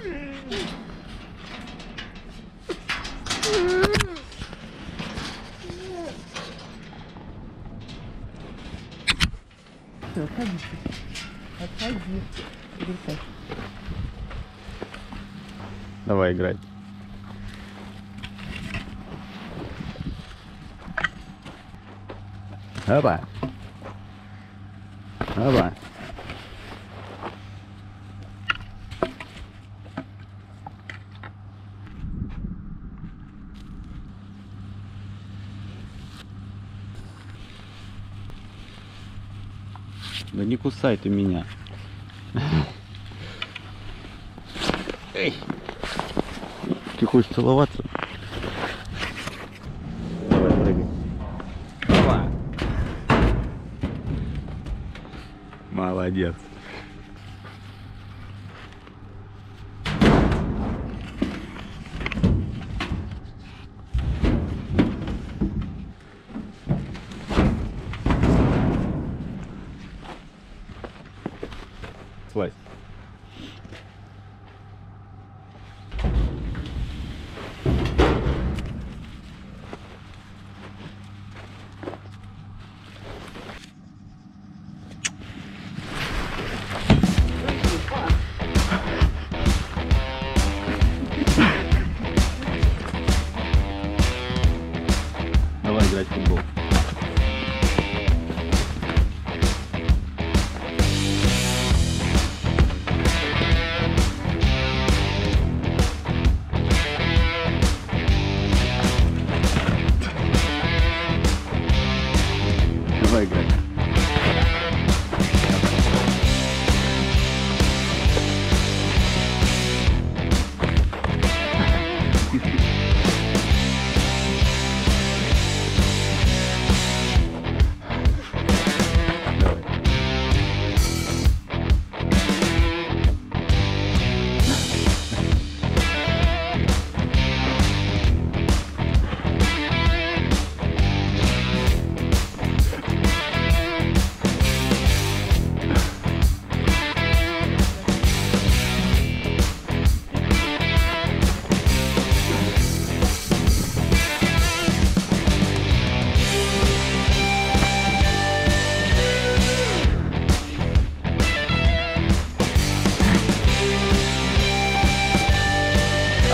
Atrás disso. Atrás disso. Ele tá. Давай играть. Опа. Опа. Да не кусай ты меня. Эй. Ты хочешь целоваться? Давай, прыгай. Давай. Молодец. place.